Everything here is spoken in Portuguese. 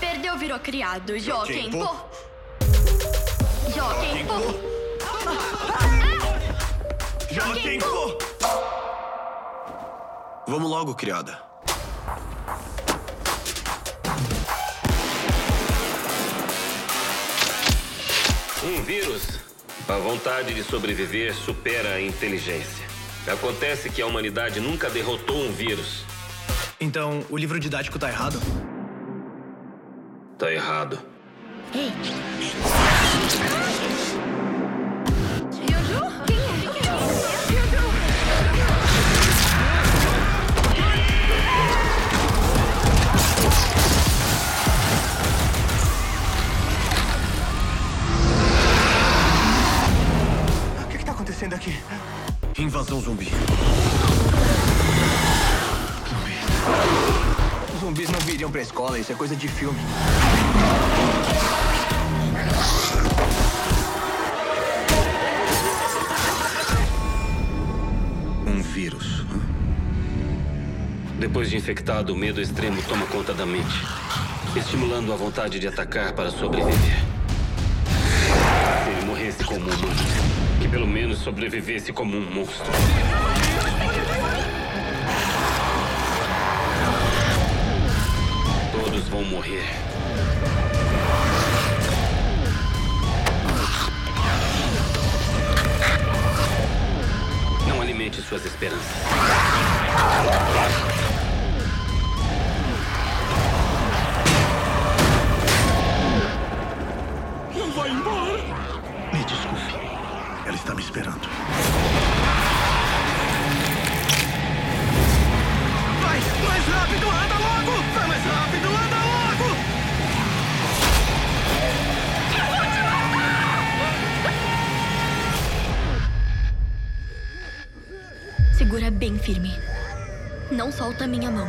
Perdeu, virou criado. Joaquim, pô. Joaquim, pô. Joaquim, pô! Vamos logo, criada. Um vírus, a vontade de sobreviver supera a inteligência. Acontece que a humanidade nunca derrotou um vírus. Então, o livro didático tá errado? Tá errado. Ei. É? É? O que, que tá acontecendo aqui? Invasão zumbi. Pra escola, isso é coisa de filme. Um vírus. Depois de infectado, o medo extremo toma conta da mente, estimulando a vontade de atacar para sobreviver. Se ele morresse como um humano, que pelo menos sobrevivesse como um monstro. Morrer. Não alimente suas esperanças. Não vai embora! Me desculpe. Ela está me esperando. Segura bem firme. Não solta minha mão.